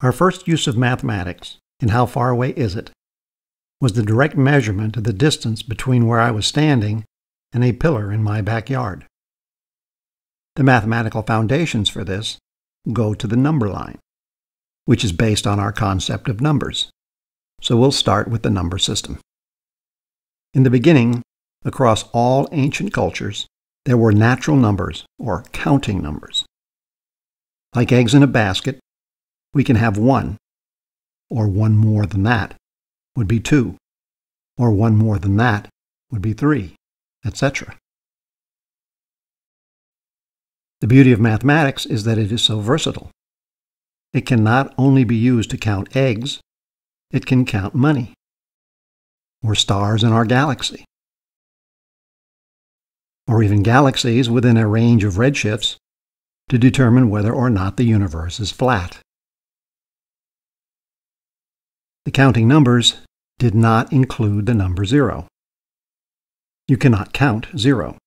Our first use of mathematics, and how far away is it, was the direct measurement of the distance between where I was standing and a pillar in my backyard. The mathematical foundations for this go to the number line, which is based on our concept of numbers. So we'll start with the number system. In the beginning, across all ancient cultures, there were natural numbers, or counting numbers. Like eggs in a basket, we can have one, or one more than that would be two, or one more than that would be three, etc. The beauty of mathematics is that it is so versatile. It can not only be used to count eggs, it can count money, or stars in our galaxy, or even galaxies within a range of redshifts to determine whether or not the universe is flat. The counting numbers did not include the number zero. You cannot count zero.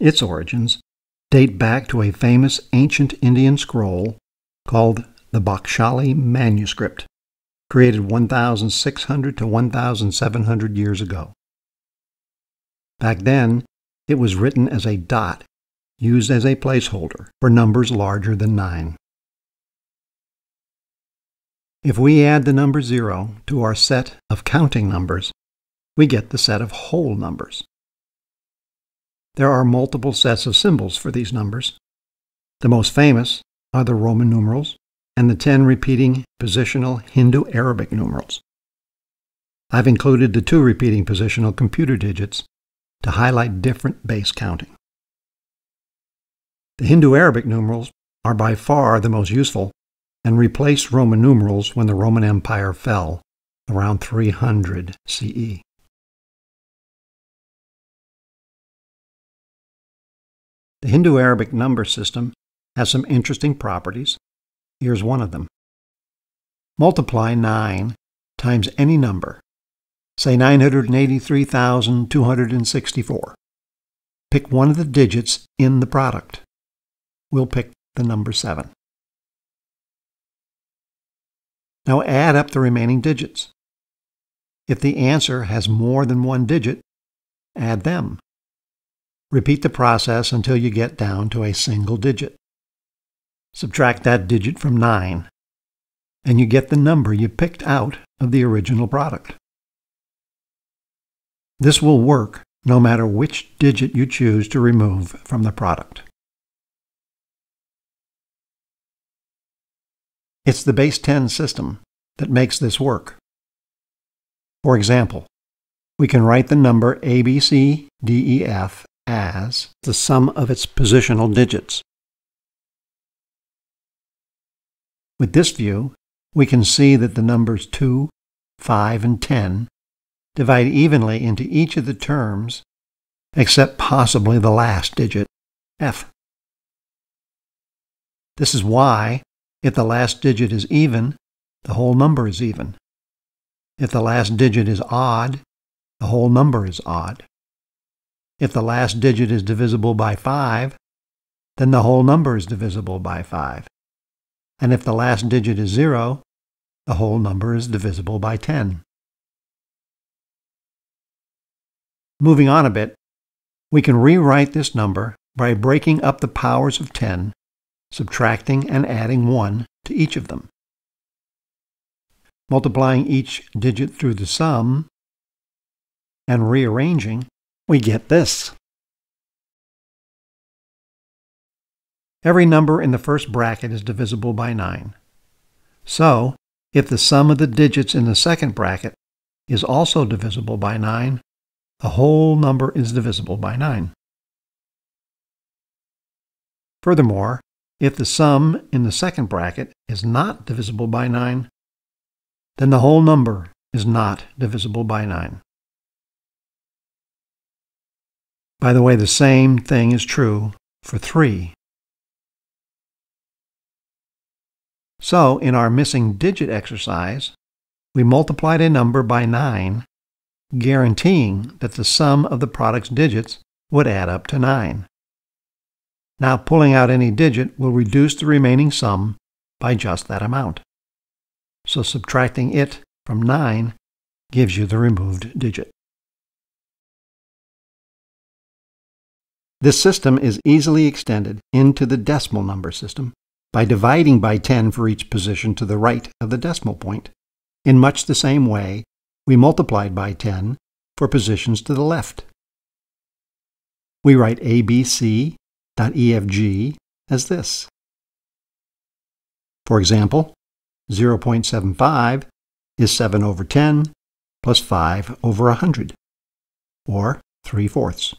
Its origins date back to a famous ancient Indian scroll called the Bakhshali Manuscript, created 1,600 to 1,700 years ago. Back then, it was written as a dot, used as a placeholder for numbers larger than 9. If we add the number 0 to our set of counting numbers, we get the set of whole numbers. There are multiple sets of symbols for these numbers. The most famous are the Roman numerals and the 10 repeating positional Hindu-Arabic numerals. I've included the two repeating positional computer digits to highlight different base counting. The Hindu-Arabic numerals are by far the most useful and replaced Roman numerals when the Roman Empire fell around 300 CE. The Hindu-Arabic number system has some interesting properties. Here's one of them. Multiply 9 times any number, say 983,264. Pick one of the digits in the product. We'll pick the number 7. Now add up the remaining digits. If the answer has more than one digit, add them. Repeat the process until you get down to a single digit. Subtract that digit from 9, and you get the number you picked out of the original product. This will work no matter which digit you choose to remove from the product. It's the base 10 system that makes this work. For example, we can write the number ABCDEF as the sum of its positional digits. With this view, we can see that the numbers 2, 5, and 10 divide evenly into each of the terms except possibly the last digit, f. This is why, if the last digit is even, the whole number is even. If the last digit is odd, the whole number is odd. If the last digit is divisible by 5, then the whole number is divisible by 5. And if the last digit is 0, the whole number is divisible by 10. Moving on a bit, we can rewrite this number by breaking up the powers of 10, subtracting and adding 1 to each of them. Multiplying each digit through the sum and rearranging we get this. Every number in the first bracket is divisible by 9. So, if the sum of the digits in the second bracket is also divisible by 9, the whole number is divisible by 9. Furthermore, if the sum in the second bracket is not divisible by 9, then the whole number is not divisible by 9. By the way, the same thing is true for 3. So, in our missing digit exercise, we multiplied a number by 9, guaranteeing that the sum of the product's digits would add up to 9. Now, pulling out any digit will reduce the remaining sum by just that amount. so subtracting it from 9 gives you the removed digit. This system is easily extended into the decimal number system by dividing by 10 for each position to the right of the decimal point. In much the same way, we multiplied by 10 for positions to the left. We write abc.efg as this. For example, 0.75 is 7 over 10 plus 5 over 100, or 3 fourths.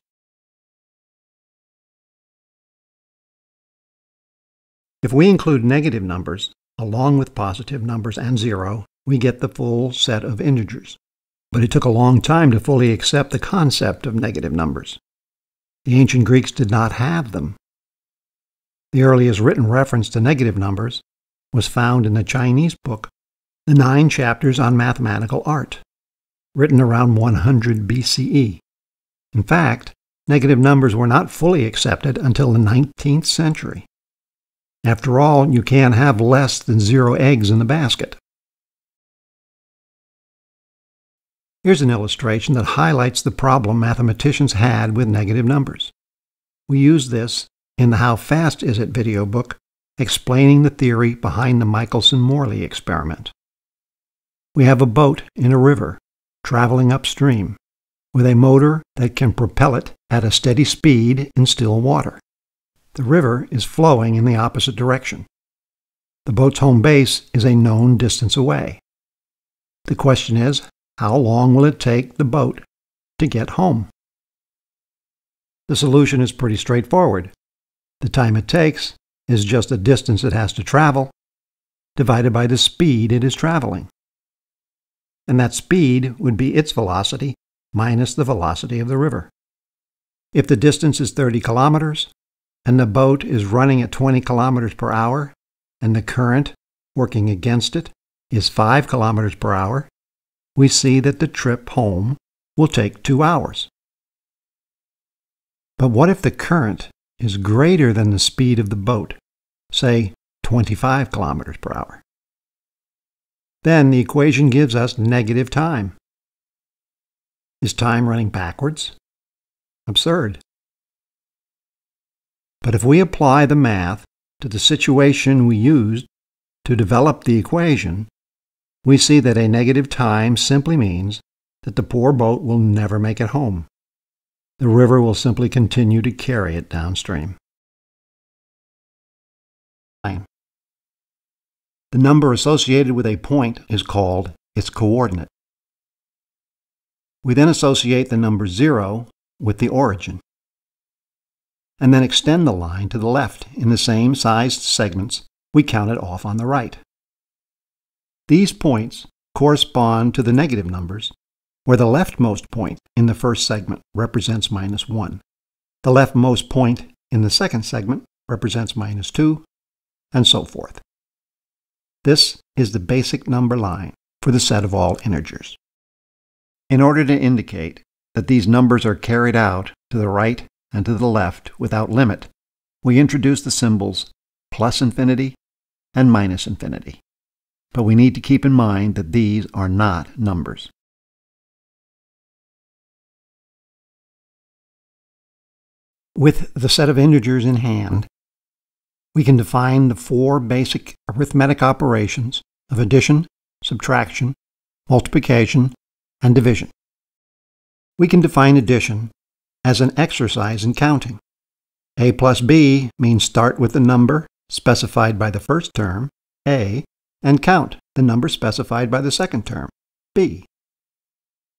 If we include negative numbers, along with positive numbers and zero, we get the full set of integers. But it took a long time to fully accept the concept of negative numbers. The ancient Greeks did not have them. The earliest written reference to negative numbers was found in the Chinese book, The Nine Chapters on Mathematical Art, written around 100 BCE. In fact, negative numbers were not fully accepted until the 19th century. After all, you can't have less than zero eggs in the basket. Here's an illustration that highlights the problem mathematicians had with negative numbers. We use this in the How Fast Is It video book explaining the theory behind the Michelson-Morley experiment. We have a boat in a river traveling upstream with a motor that can propel it at a steady speed in still water. The river is flowing in the opposite direction. The boat's home base is a known distance away. The question is, how long will it take the boat to get home? The solution is pretty straightforward. The time it takes is just the distance it has to travel divided by the speed it is traveling. And that speed would be its velocity minus the velocity of the river. If the distance is 30 kilometers and the boat is running at 20 kilometers per hour and the current working against it is 5 kilometers per hour, we see that the trip home will take two hours. But what if the current is greater than the speed of the boat, say 25 kilometers per hour. Then the equation gives us negative time. Is time running backwards? Absurd. But if we apply the math to the situation we used to develop the equation, we see that a negative time simply means that the poor boat will never make it home the river will simply continue to carry it downstream. The number associated with a point is called its coordinate. We then associate the number 0 with the origin, and then extend the line to the left in the same sized segments we counted off on the right. These points correspond to the negative numbers where the leftmost point in the first segment represents minus 1. The leftmost point in the second segment represents minus 2, and so forth. This is the basic number line for the set of all integers. In order to indicate that these numbers are carried out to the right and to the left without limit, we introduce the symbols plus infinity and minus infinity. But we need to keep in mind that these are not numbers. With the set of integers in hand, we can define the four basic arithmetic operations of addition, subtraction, multiplication, and division. We can define addition as an exercise in counting. A plus B means start with the number specified by the first term, A, and count the number specified by the second term, B.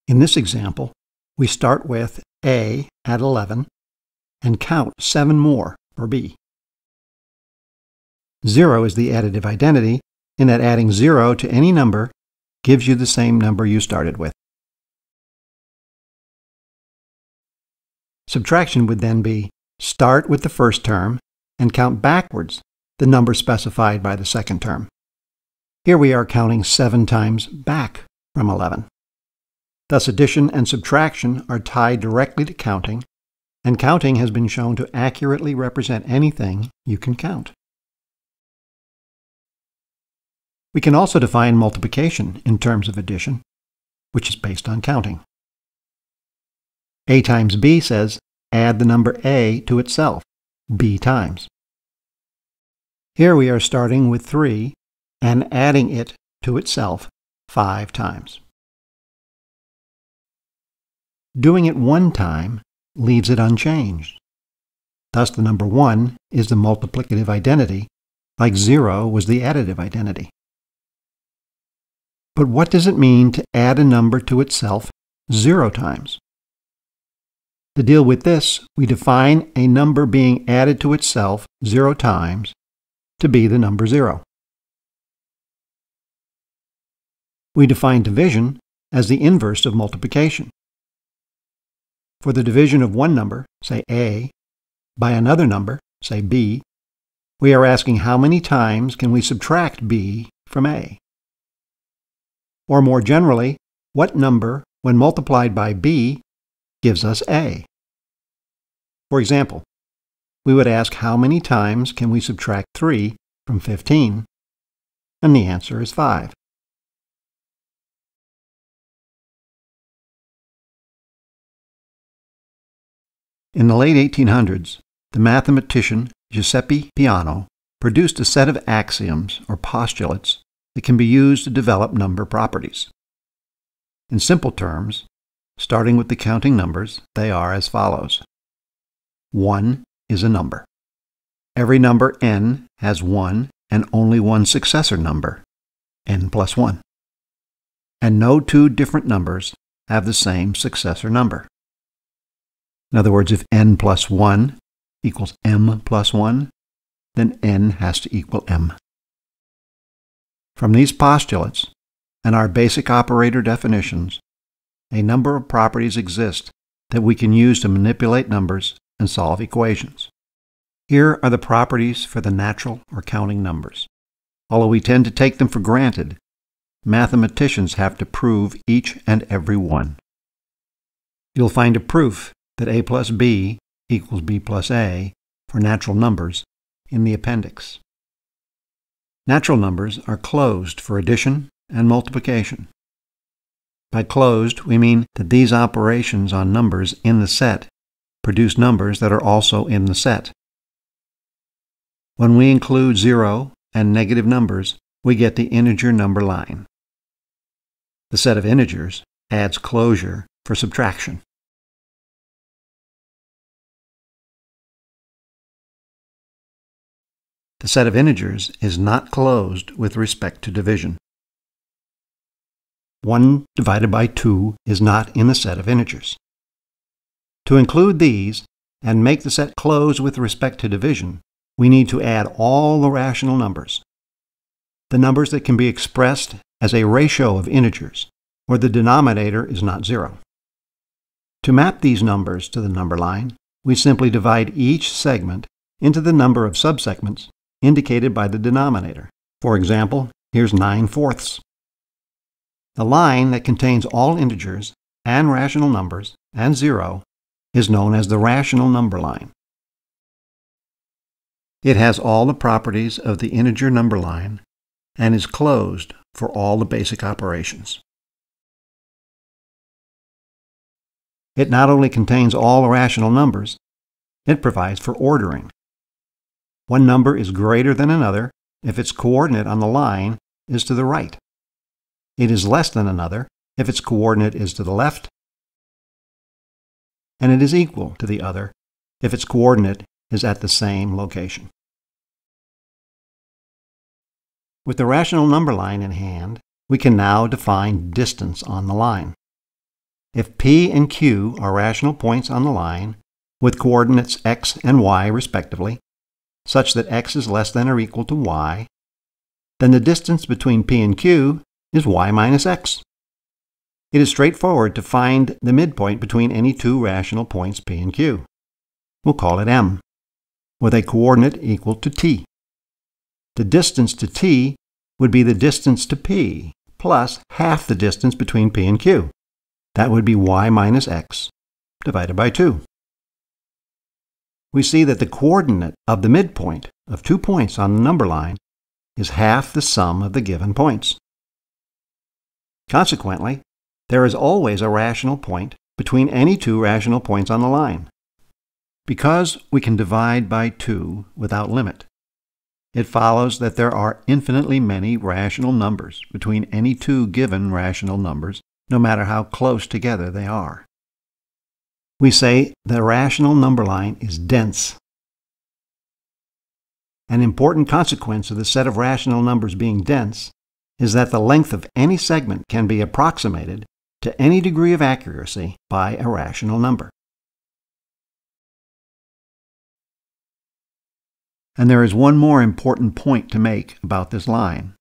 In this example, we start with A at 11 and count seven more for B. Zero is the additive identity in that adding zero to any number gives you the same number you started with. Subtraction would then be start with the first term and count backwards the number specified by the second term. Here we are counting 7 times back from 11. Thus addition and subtraction are tied directly to counting and counting has been shown to accurately represent anything you can count. We can also define multiplication in terms of addition, which is based on counting. A times B says add the number A to itself, B times. Here we are starting with 3 and adding it to itself 5 times. Doing it one time leaves it unchanged. Thus the number 1 is the multiplicative identity, like 0 was the additive identity. But what does it mean to add a number to itself zero times? To deal with this, we define a number being added to itself zero times to be the number zero. We define division as the inverse of multiplication. For the division of one number, say a, by another number, say b, we are asking how many times can we subtract b from a. Or more generally, what number, when multiplied by b, gives us a? For example, we would ask how many times can we subtract 3 from 15? And the answer is 5. In the late 1800s, the mathematician Giuseppe Peano produced a set of axioms or postulates that can be used to develop number properties. In simple terms, starting with the counting numbers, they are as follows. 1 is a number. Every number n has one and only one successor number, n plus 1. And no two different numbers have the same successor number. In other words, if n plus 1 equals m plus 1, then n has to equal m. From these postulates and our basic operator definitions, a number of properties exist that we can use to manipulate numbers and solve equations. Here are the properties for the natural or counting numbers. Although we tend to take them for granted, mathematicians have to prove each and every one. You'll find a proof that a plus b equals b plus a for natural numbers in the appendix. Natural numbers are closed for addition and multiplication. By closed, we mean that these operations on numbers in the set produce numbers that are also in the set. When we include zero and negative numbers, we get the integer number line. The set of integers adds closure for subtraction. The set of integers is not closed with respect to division. 1 divided by 2 is not in the set of integers. To include these and make the set close with respect to division, we need to add all the rational numbers. The numbers that can be expressed as a ratio of integers, where the denominator is not zero. To map these numbers to the number line, we simply divide each segment into the number of subsegments indicated by the denominator. For example, here's 9 fourths. The line that contains all integers and rational numbers and zero is known as the rational number line. It has all the properties of the integer number line and is closed for all the basic operations. It not only contains all rational numbers, it provides for ordering. One number is greater than another if its coordinate on the line is to the right. It is less than another if its coordinate is to the left. And it is equal to the other if its coordinate is at the same location. With the rational number line in hand, we can now define distance on the line. If P and Q are rational points on the line, with coordinates x and y respectively, such that x is less than or equal to y, then the distance between p and q is y minus x. It is straightforward to find the midpoint between any two rational points p and q. We'll call it m, with a coordinate equal to t. The distance to t would be the distance to p plus half the distance between p and q. That would be y minus x divided by 2 we see that the coordinate of the midpoint of two points on the number line is half the sum of the given points. Consequently, there is always a rational point between any two rational points on the line. Because we can divide by 2 without limit, it follows that there are infinitely many rational numbers between any two given rational numbers, no matter how close together they are. We say the rational number line is dense. An important consequence of the set of rational numbers being dense is that the length of any segment can be approximated to any degree of accuracy by a rational number. And there is one more important point to make about this line.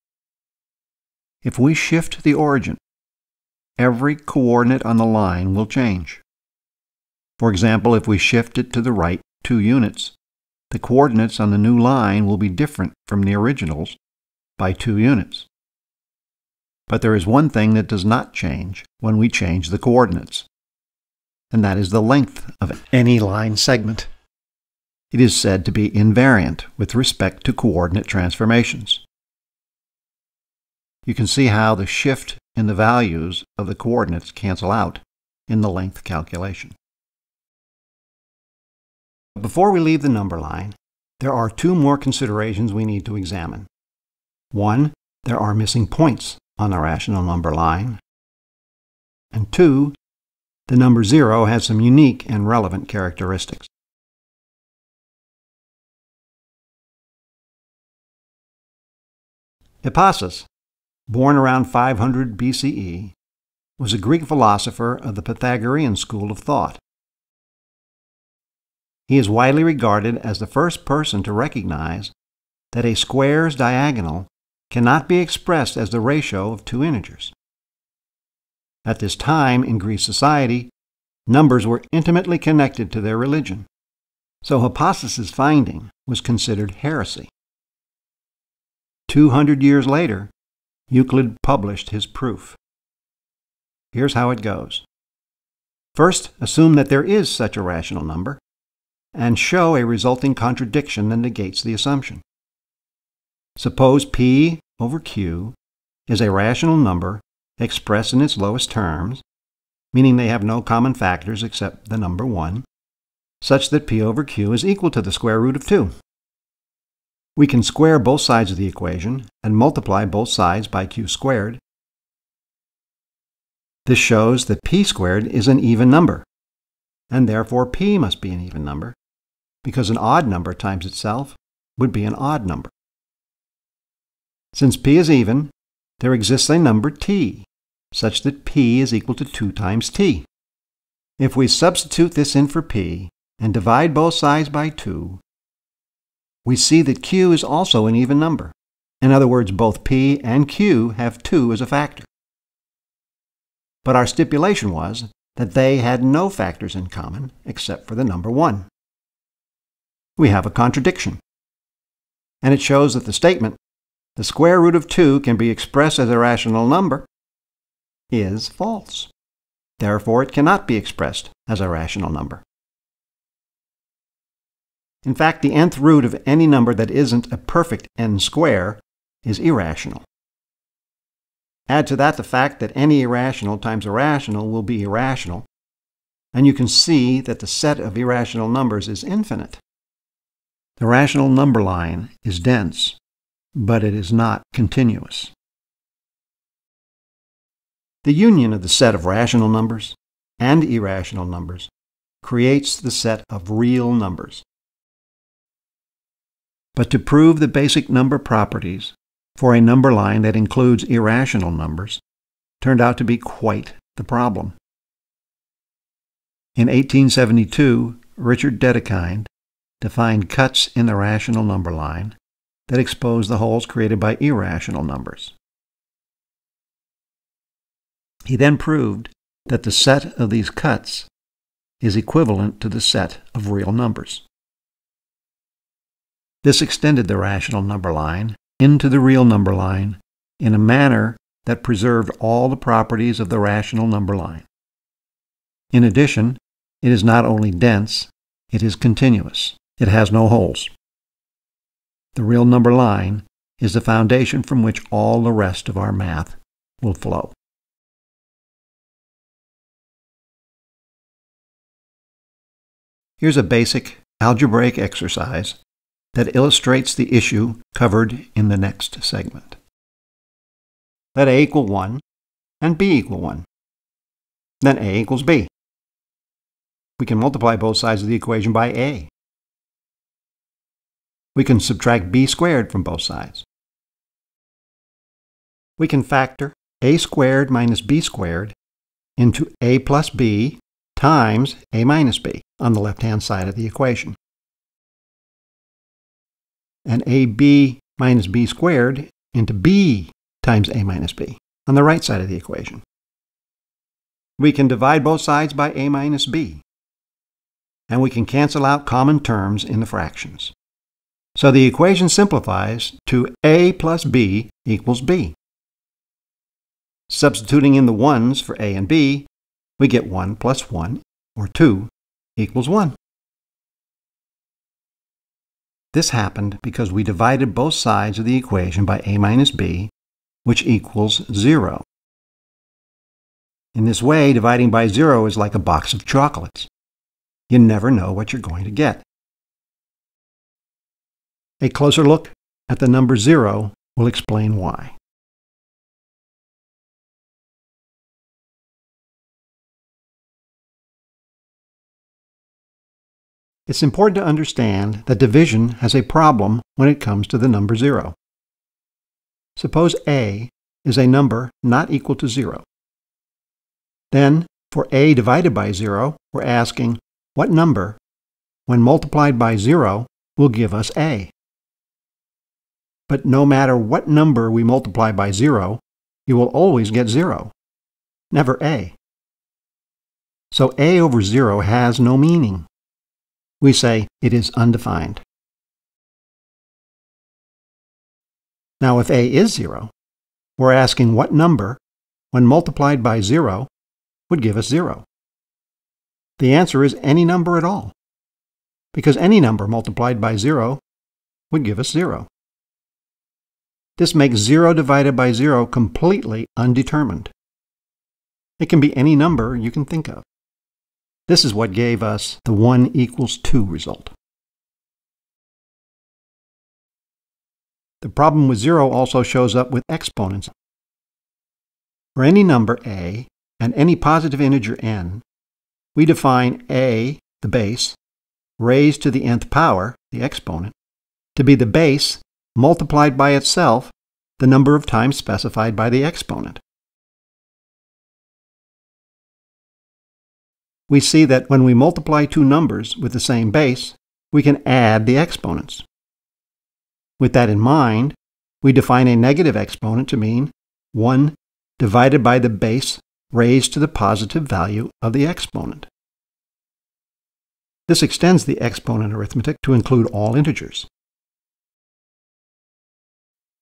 If we shift the origin, every coordinate on the line will change. For example, if we shift it to the right two units, the coordinates on the new line will be different from the originals by two units. But there is one thing that does not change when we change the coordinates, and that is the length of any line segment. It is said to be invariant with respect to coordinate transformations. You can see how the shift in the values of the coordinates cancel out in the length calculation. But before we leave the number line, there are two more considerations we need to examine. One, there are missing points on the rational number line. And two, the number zero has some unique and relevant characteristics. Hippasus, born around 500 BCE, was a Greek philosopher of the Pythagorean school of thought. He is widely regarded as the first person to recognize that a square's diagonal cannot be expressed as the ratio of two integers. At this time in Greek society, numbers were intimately connected to their religion, so Hippasus's finding was considered heresy. Two hundred years later, Euclid published his proof. Here's how it goes. First, assume that there is such a rational number, and show a resulting contradiction that negates the assumption. Suppose p over q is a rational number expressed in its lowest terms, meaning they have no common factors except the number 1, such that p over q is equal to the square root of 2. We can square both sides of the equation and multiply both sides by q squared. This shows that p squared is an even number, and therefore p must be an even number, because an odd number times itself would be an odd number. Since p is even, there exists a number t, such that p is equal to 2 times t. If we substitute this in for p and divide both sides by 2, we see that q is also an even number. In other words, both p and q have 2 as a factor. But our stipulation was that they had no factors in common except for the number 1. We have a contradiction. And it shows that the statement the square root of 2 can be expressed as a rational number is false. Therefore, it cannot be expressed as a rational number. In fact, the nth root of any number that isn't a perfect n square is irrational. Add to that the fact that any irrational times a rational will be irrational, and you can see that the set of irrational numbers is infinite. The rational number line is dense but it is not continuous. The union of the set of rational numbers and irrational numbers creates the set of real numbers. But to prove the basic number properties for a number line that includes irrational numbers turned out to be quite the problem. In 1872, Richard Dedekind defined cuts in the rational number line that expose the holes created by irrational numbers. He then proved that the set of these cuts is equivalent to the set of real numbers. This extended the rational number line into the real number line in a manner that preserved all the properties of the rational number line. In addition, it is not only dense, it is continuous. It has no holes the real number line, is the foundation from which all the rest of our math will flow. Here's a basic algebraic exercise that illustrates the issue covered in the next segment. Let a equal 1 and b equal 1. Then a equals b. We can multiply both sides of the equation by a. We can subtract b squared from both sides. We can factor a squared minus b squared into a plus b times a minus b on the left-hand side of the equation. And ab minus b squared into b times a minus b on the right side of the equation. We can divide both sides by a minus b, and we can cancel out common terms in the fractions. So the equation simplifies to a plus b equals b. Substituting in the 1's for a and b, we get 1 plus 1, or 2, equals 1. This happened because we divided both sides of the equation by a minus b, which equals 0. In this way, dividing by 0 is like a box of chocolates. You never know what you're going to get. A closer look at the number 0 will explain why. It's important to understand that division has a problem when it comes to the number 0. Suppose a is a number not equal to 0. Then, for a divided by 0, we're asking what number, when multiplied by 0, will give us a. But no matter what number we multiply by 0, you will always get 0, never a. So a over 0 has no meaning we say it is undefined. Now, if a is 0, we're asking what number, when multiplied by 0, would give us 0. The answer is any number at all, because any number multiplied by 0 would give us 0. This makes 0 divided by 0 completely undetermined. It can be any number you can think of. This is what gave us the 1 equals 2 result. The problem with 0 also shows up with exponents. For any number a and any positive integer n, we define a, the base, raised to the nth power, the exponent, to be the base multiplied by itself the number of times specified by the exponent. we see that when we multiply two numbers with the same base, we can add the exponents. With that in mind, we define a negative exponent to mean 1 divided by the base raised to the positive value of the exponent. This extends the exponent arithmetic to include all integers.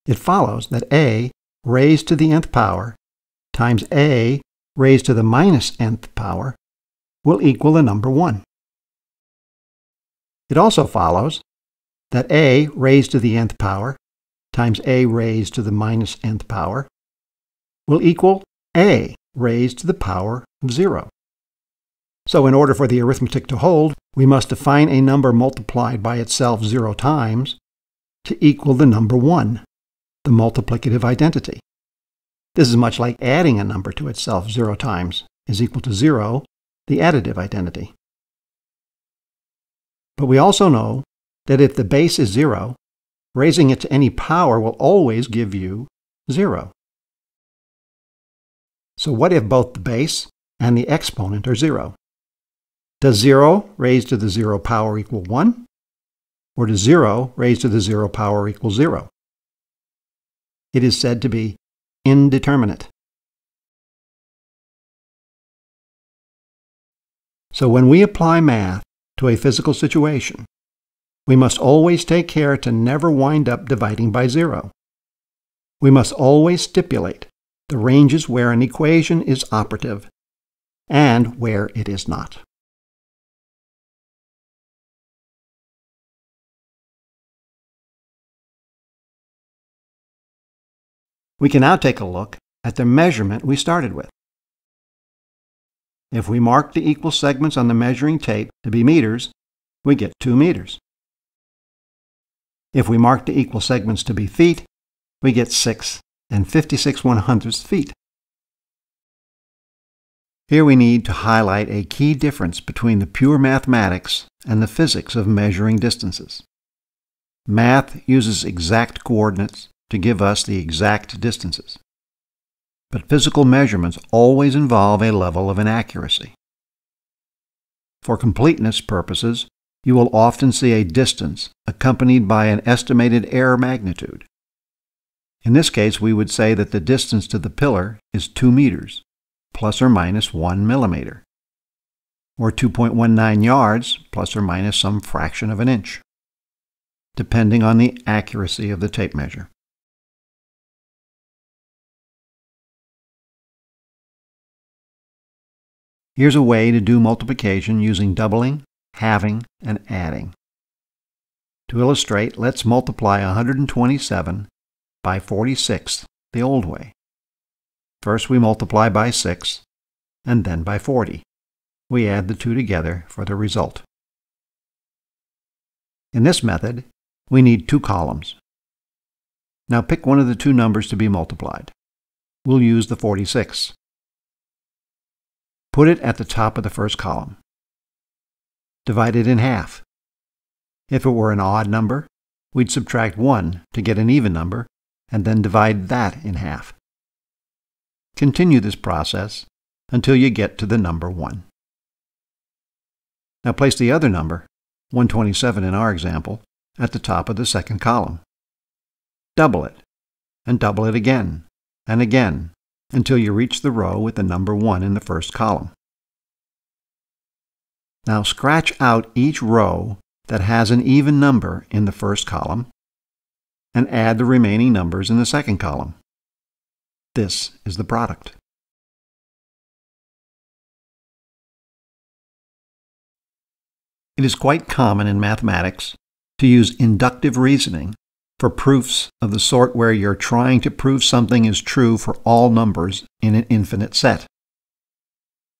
It follows that a raised to the nth power times a raised to the minus nth power will equal the number 1. It also follows that a raised to the nth power times a raised to the minus nth power will equal a raised to the power of 0. So in order for the arithmetic to hold, we must define a number multiplied by itself 0 times to equal the number 1, the multiplicative identity. This is much like adding a number to itself 0 times is equal to 0 the additive identity. But we also know that if the base is 0, raising it to any power will always give you 0. So what if both the base and the exponent are 0? Does 0 raised to the 0 power equal 1? Or does 0 raised to the 0 power equal 0? It is said to be indeterminate. So when we apply math to a physical situation, we must always take care to never wind up dividing by zero. We must always stipulate the ranges where an equation is operative and where it is not. We can now take a look at the measurement we started with. If we mark the equal segments on the measuring tape to be meters, we get 2 meters. If we mark the equal segments to be feet, we get 6 and 56 one hundredths feet. Here we need to highlight a key difference between the pure mathematics and the physics of measuring distances. Math uses exact coordinates to give us the exact distances. But physical measurements always involve a level of inaccuracy. For completeness purposes, you will often see a distance accompanied by an estimated error magnitude. In this case, we would say that the distance to the pillar is 2 meters, plus or minus 1 millimeter, or 2.19 yards, plus or minus some fraction of an inch, depending on the accuracy of the tape measure. Here's a way to do multiplication using doubling, halving, and adding. To illustrate, let's multiply 127 by 46 the old way. First we multiply by 6, and then by 40. We add the two together for the result. In this method, we need two columns. Now pick one of the two numbers to be multiplied. We'll use the 46. Put it at the top of the first column. Divide it in half. If it were an odd number, we'd subtract 1 to get an even number, and then divide that in half. Continue this process until you get to the number 1. Now place the other number, 127 in our example, at the top of the second column. Double it, and double it again, and again, until you reach the row with the number 1 in the first column. Now scratch out each row that has an even number in the first column and add the remaining numbers in the second column. This is the product. It is quite common in mathematics to use inductive reasoning for proofs of the sort where you're trying to prove something is true for all numbers in an infinite set.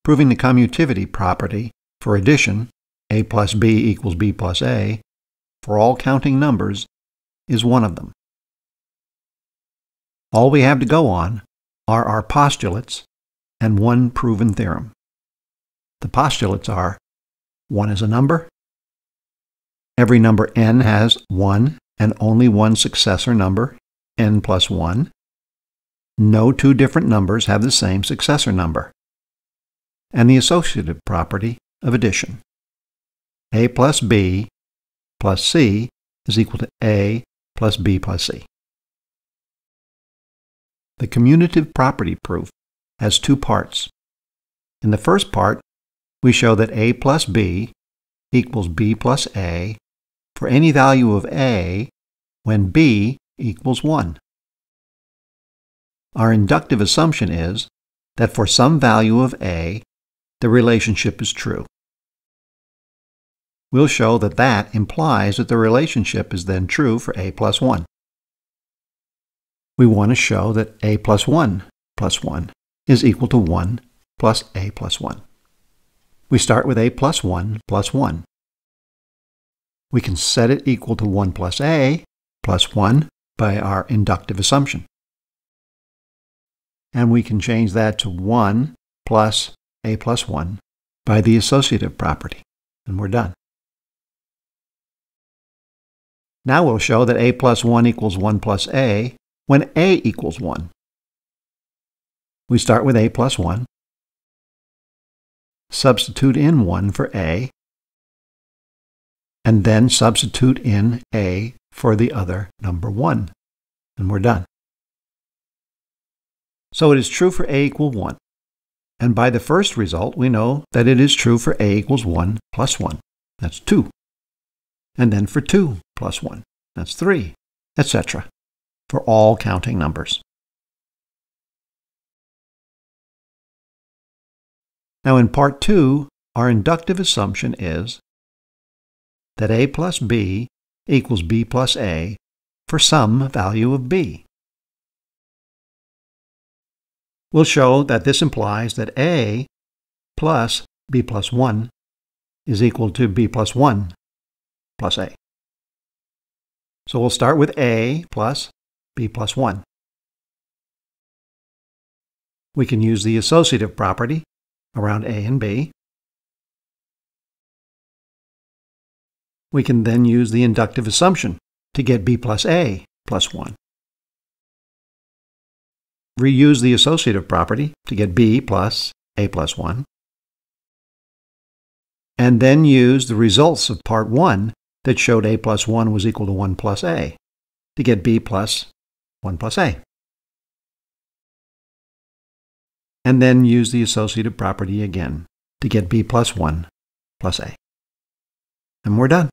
Proving the commutativity property for addition, a plus b equals b plus a, for all counting numbers is one of them. All we have to go on are our postulates and one proven theorem. The postulates are 1 is a number, every number n has 1 and only one successor number, n plus 1. No two different numbers have the same successor number. And the associative property of addition. a plus b plus c is equal to a plus b plus c. The commutative property proof has two parts. In the first part, we show that a plus b equals b plus a for any value of a when b equals 1. Our inductive assumption is that for some value of a, the relationship is true. We'll show that that implies that the relationship is then true for a plus 1. We want to show that a plus 1 plus 1 is equal to 1 plus a plus 1. We start with a plus 1 plus 1. We can set it equal to 1 plus a plus 1 by our inductive assumption. And we can change that to 1 plus a plus 1 by the associative property. And we're done. Now we'll show that a plus 1 equals 1 plus a when a equals 1. We start with a plus 1, substitute in 1 for a, and then substitute in a for the other number 1. And we're done. So it is true for a equal 1. And by the first result, we know that it is true for a equals 1 plus 1. That's 2. And then for 2 plus 1. That's 3, etc. For all counting numbers. Now in part 2, our inductive assumption is that a plus b equals b plus a for some value of b. We'll show that this implies that A plus B plus 1 is equal to B plus 1 plus A. So we'll start with A plus B plus 1. We can use the associative property around A and B. We can then use the inductive assumption to get B plus A plus 1. Reuse the associative property to get B plus A plus 1. And then use the results of part 1 that showed A plus 1 was equal to 1 plus A to get B plus 1 plus A. And then use the associative property again to get B plus 1 plus A. And we're done.